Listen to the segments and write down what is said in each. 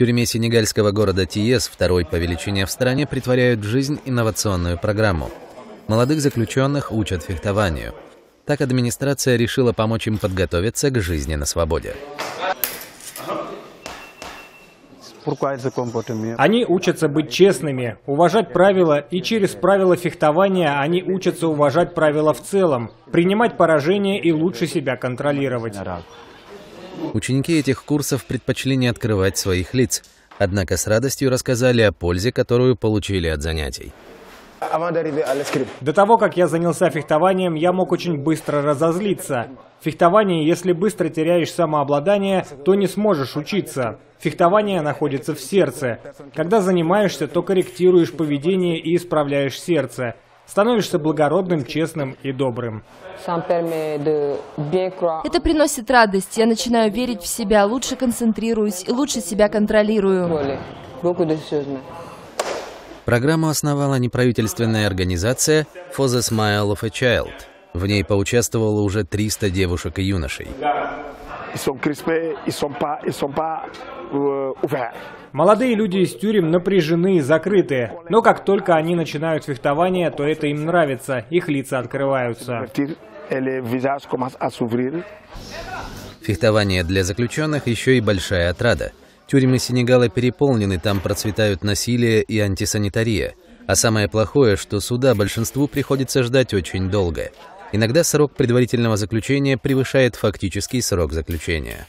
тюрьме сенегальского города Тиес, второй по величине в стране, притворяют в жизнь инновационную программу. Молодых заключенных учат фехтованию. Так администрация решила помочь им подготовиться к жизни на свободе. Они учатся быть честными, уважать правила, и через правила фехтования они учатся уважать правила в целом, принимать поражение и лучше себя контролировать. Ученики этих курсов предпочли не открывать своих лиц, однако с радостью рассказали о пользе, которую получили от занятий. До того, как я занялся фехтованием, я мог очень быстро разозлиться. В фехтовании, если быстро теряешь самообладание, то не сможешь учиться. Фехтование находится в сердце. Когда занимаешься, то корректируешь поведение и исправляешь сердце. Становишься благородным, честным и добрым. Это приносит радость. Я начинаю верить в себя, лучше концентрируюсь и лучше себя контролирую. Программу основала неправительственная организация For the Smile of a Child. В ней поучаствовало уже 300 девушек и юношей. Молодые люди из тюрем напряжены и закрыты. Но как только они начинают фехтование, то это им нравится. Их лица открываются. Фехтование для заключенных еще и большая отрада. Тюрьмы Сенегала переполнены, там процветают насилие и антисанитария. А самое плохое, что суда большинству приходится ждать очень долго. Иногда срок предварительного заключения превышает фактический срок заключения.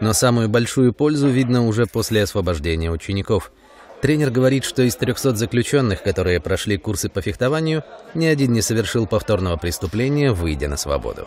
Но самую большую пользу видно уже после освобождения учеников. Тренер говорит, что из 300 заключенных, которые прошли курсы по фехтованию, ни один не совершил повторного преступления, выйдя на свободу.